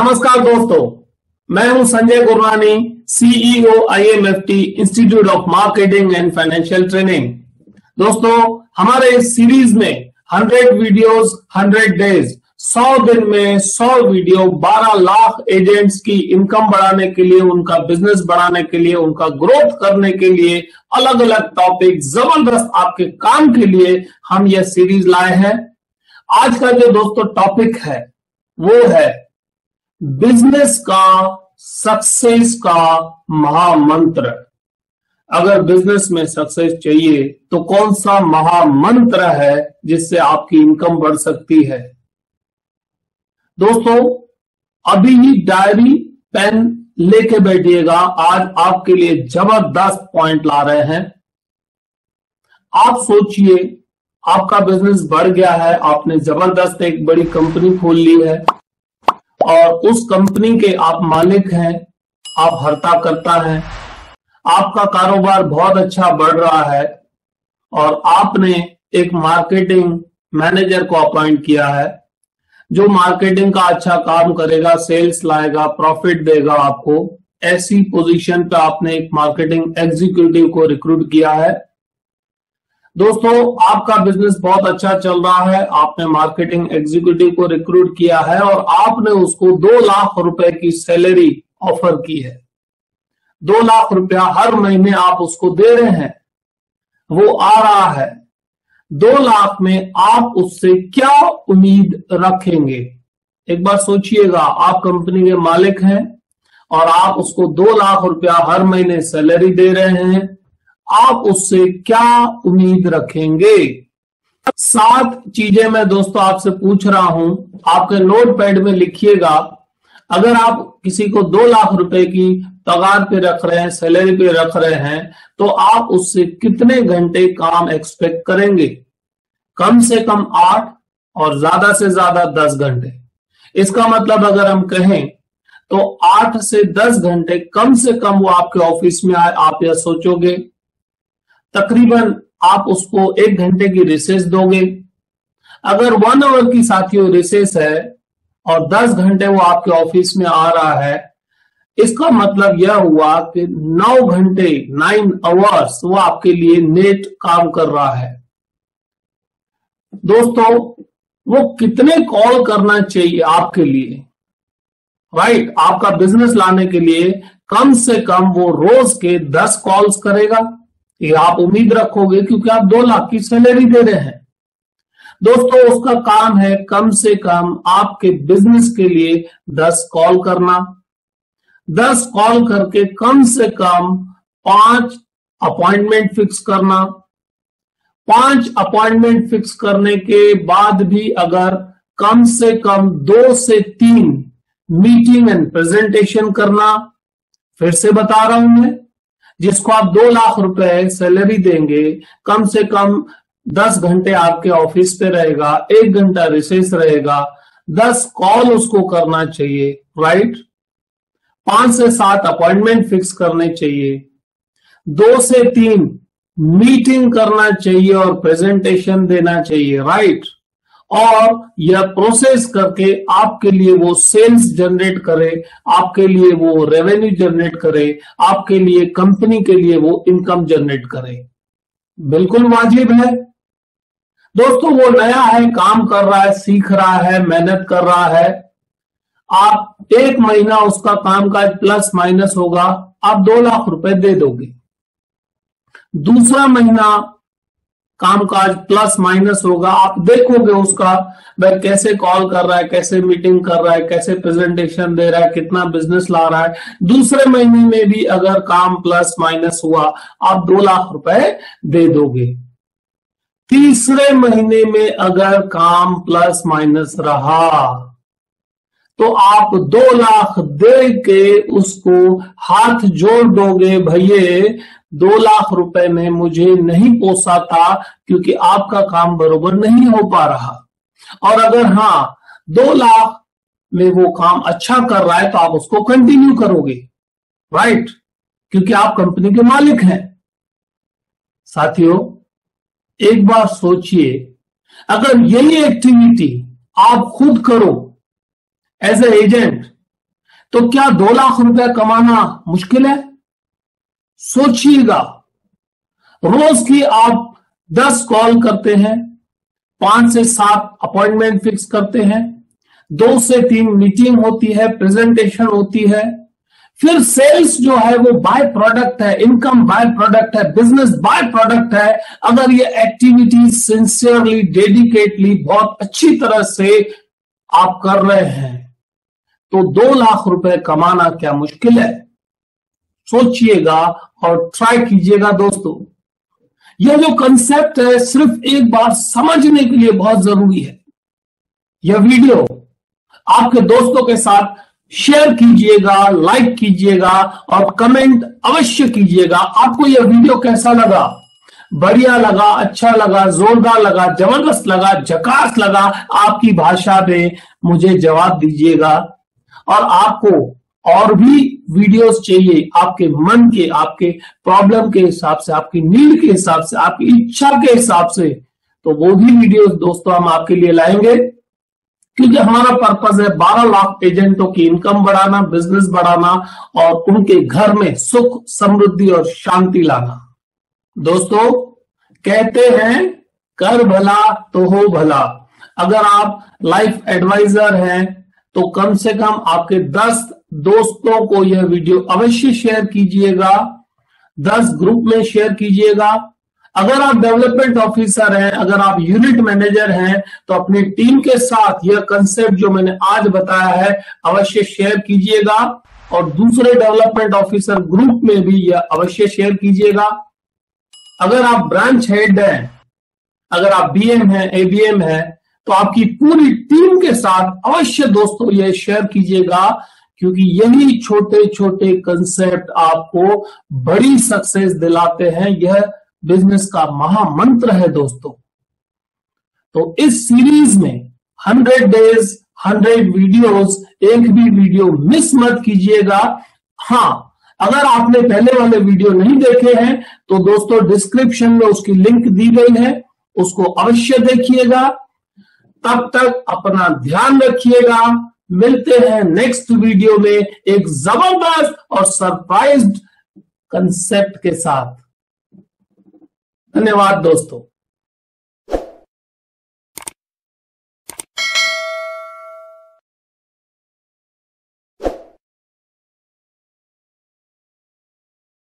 नमस्कार दोस्तों, मैं हूँ Sanjay Gurwani CEO IMFT Institute of Marketing and Financial Training दोस्तों, हमारे इस सीरीज़ में 100 वीडियोस 100 डेज़ 100 दिन में 100 वीडियो 12 लाख एजेंट्स की इनकम बढ़ाने के लिए, उनका बिज़नेस बढ़ाने के लिए, उनका ग्रोथ करने के लिए अलग अलग टॉपिक ज़बरदस्त आपके काम के लिए हम यह सीरीज़ लाए हैं। आज का जो दोस्तों टॉपिक है, वो है बिज़नेस का सक्सेस का महामंत्र। अगर बिज़नेस में सक्सेस चाहिए तो कौन सा महामंत्र है जिससे आपकी इनकम बढ़ सकती है? दोस्तों, अभी ही डायरी, पेन लेके बैठिएगा। आज आपके लिए ज़बरदस्त पॉइंट ला रहे हैं। आप सोचिए, आपका बिज़नेस बढ़ गया है, आपने ज़बरदस्त एक बड़ी कंपनी खोल ली है। और उस कंपनी के आप मालिक हैं, आप हरता करता है। आपका कारोबार बहुत अच्छा बढ़ रहा है और आपने एक मार्केटिंग मैनेजर को अपॉइंट किया है, जो मार्केटिंग का अच्छा काम करेगा, सेल्स लाएगा, प्रॉफिट देगा आपको। ऐसी पोजीशन पे आपने एक मार्केटिंग एग्जीक्यूटिव को रिक्रूट किया है। दोस्तों, आपका बिज़नेस बहुत अच्छा चल रहा है। आपने मार्केटिंग एग्जीक्यूटिव को रिक्रूट किया है और आपने उसको दो लाख रुपए की सैलरी ऑफ़र की है। दो लाख रुपया हर महीने आप उसको दे रहे हैं। वो आ रहा है। दो लाख में आप उससे क्या उम्मीद रखेंगे? एक बार सोचिएगा, आप कंपनी के मालिक हैं और आप उसको दो लाख रुपया हर महीने सैलरी दे रहे हैं। आप उससे क्या उम्मीद रखेंगे? सात चीज़ें मैं दोस्तों आपसे पूछ रहा हूँ। आपके नोट पैड में लिखिएगा, अगर आप किसी को दो लाख रुपए की पगार पे रख रहे हैं, सैलरी पे रख रहे हैं तो आप उससे कितने घंटे काम एक्सपेक्ट करेंगे? कम से कम आठ और ज़्यादा से ज़्यादा दस घंटे। इसका मतलब अगर हम कहें तो आठ से दस घंटे कम से कम वो आपके ऑफ़िस में आए, आप यह सोचोगे। तकरीबन आप उसको एक घंटे की रिसेस दोगे। अगर वन आवर की साथियों रिसेस है और दस घंटे वो आपके ऑफ़िस में आ रहा है इसका मतलब यह हुआ कि नौ घंटे नाइन आवर्स वो आपके लिए नेट काम कर रहा है। दोस्तों वो कितने कॉल करना चाहिए आपके लिए? राइट right, आपका बिज़नेस लाने के लिए कम से कम वो रोज के दस कॉल्स करेगा। ये आप उम्मीद रखोगे क्योंकि आप दो लाख की सैलरी दे रहे हैं। दोस्तों, उसका काम है कम से कम आपके बिज़नेस के लिए दस कॉल करना। दस कॉल करके कम से कम पाँच अपॉइंटमेंट फिक्स करना। पाँच अपॉइंटमेंट फिक्स करने के बाद भी अगर कम से कम दो से तीन मीटिंग एंड प्रेजेंटेशन करना, फिर से बता रहा हूँ मैं। जिसको आप दो लाख रुपए सैलरी देंगे, कम से कम दस घंटे आपके ऑफ़िस पे रहेगा, एक घंटा रिसेस रहेगा। दस कॉल उसको करना चाहिए राइट पाँच से सात अपॉइंटमेंट फिक्स करने चाहिए। दो से तीन मीटिंग करना चाहिए और प्रेजेंटेशन देना चाहिए राइट और यह प्रोसेस करके आपके लिए वो सेल्स जनरेट करे, आपके लिए वो रेवेन्यू जनरेट करे, आपके लिए कंपनी के लिए वो इनकम जनरेट करे। बिल्कुल वाजिब है। दोस्तों, वो नया है, काम कर रहा है, सीख रहा है, मेहनत कर रहा है। आप एक महीना उसका काम काज प्लस माइनस होगा, आप दो लाख रुपए दे दोगे। दूसरा महीना कामकाज प्लस माइनस होगा। आप देखोगे उसका वह कैसे कॉल कर रहा है, कैसे मीटिंग कर रहा है, कैसे प्रेजेंटेशन दे रहा है, कितना बिज़नेस ला रहा है। दूसरे महीने में भी अगर काम प्लस माइनस हुआ, आप दो लाख रुपए दे दोगे। तीसरे महीने में अगर काम प्लस माइनस रहा तो आप दो लाख दे के उसको हाथ जोड़ दोगे, भैये, दो लाख रुपए में मुझे नहीं पोसा था क्योंकि आपका काम बरोबर नहीं हो पा रहा। और अगर हाँ दो लाख में वो काम अच्छा कर रहा है तो आप उसको कंटिन्यू करोगे। राइट क्योंकि आप कंपनी के मालिक हैं। साथियों, एक बार सोचिए, अगर यही एक्टिविटी आप खुद करो एज ए एजेंट तो क्या दो लाख रुपए कमाना मुश्किल है? सोचिएगा। रोज की आप दस कॉल करते हैं, पाँच से सात अपॉइंटमेंट फिक्स करते हैं, दो से तीन मीटिंग होती है, प्रेजेंटेशन होती है, फिर सेल्स जो है वो बाय प्रोडक्ट है, इनकम बाय प्रोडक्ट है, बिज़नेस बाय प्रोडक्ट है, अगर ये एक्टिविटी सिंसियरली, डेडिकेटली बहुत अच्छी तरह से आप कर रहे हैं। तो दो लाख रुपए कमाना क्या मुश्किल है? सोचिएगा और ट्राई कीजिएगा दोस्तों। यह जो कंसेप्ट है, सिर्फ़ एक बार समझने के लिए बहुत ज़रूरी है। यह वीडियो आपके दोस्तों के साथ शेयर कीजिएगा लाइक कीजिएगा और कमेंट अवश्य कीजिएगा। आपको यह वीडियो कैसा लगा? बढ़िया लगा अच्छा लगा, जोरदार लगा, ज़बरदस्त लगा, जकास लगा? आपकी भाषा में मुझे जवाब दीजिएगा। और आपको और भी वीडियोस चाहिए आपके मन के, आपके प्रॉब्लम के हिसाब से, आपकी नीड के हिसाब से, आपकी इच्छा के हिसाब से तो वो भी वीडियोस दोस्तों हम आपके लिए लाएँगे। क्योंकि हमारा पर्पज है 12 लाख एजेंटों की इनकम बढ़ाना, बिज़नेस बढ़ाना और उनके घर में सुख, समृद्धि और शांति लाना। दोस्तों, कहते हैं, कर भला तो हो भला। अगर आप लाइफ एडवाइजर हैं तो कम से कम आपके 10 दोस्तों को यह वीडियो अवश्य शेयर कीजिएगा। 10 ग्रुप में शेयर कीजिएगा। अगर आप डेवलपमेंट ऑफिसर हैं, अगर आप यूनिट मैनेजर हैं तो अपनी टीम के साथ यह कंसेप्ट जो मैंने आज बताया है, अवश्य शेयर कीजिएगा। और दूसरे डेवलपमेंट ऑफिसर ग्रुप में भी यह अवश्य शेयर कीजिएगा। अगर आप ब्रांच हेड हैं, अगर आप बीएम हैं एबीएम हैं तो आपकी पूरी टीम के साथ अवश्य दोस्तों यह शेयर कीजिएगा, क्योंकि यही छोटे छोटे कंसेप्ट आपको बड़ी सक्सेस दिलाते हैं। यह बिज़नेस का महामंत्र है दोस्तों। तो इस सीरीज़ में हंड्रेड डेज़ हंड्रेड वीडियोस एक भी वीडियो मिस मत कीजिएगा। हाँ अगर आपने पहले वाले वीडियो नहीं देखे हैं तो दोस्तों डिस्क्रिप्शन में उसकी लिंक दी गई है, उसको अवश्य देखिएगा। तब तक अपना ध्यान रखिएगा। मिलते हैं नेक्स्ट वीडियो में एक ज़बरदस्त और सरप्राइज्ड कंसेप्ट के साथ। धन्यवाद दोस्तों।